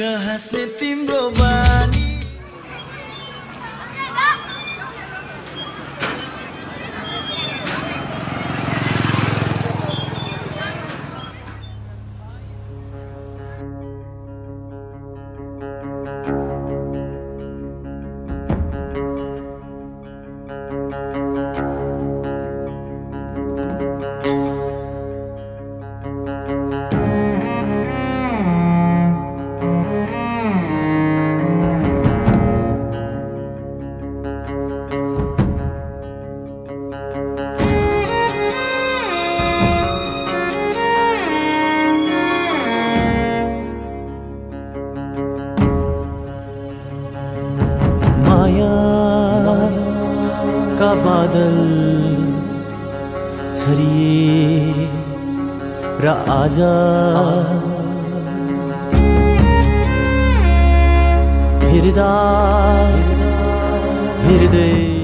Kehasne tim Robani माया का बादल छरिए आज। फिर्दा हिँड्दै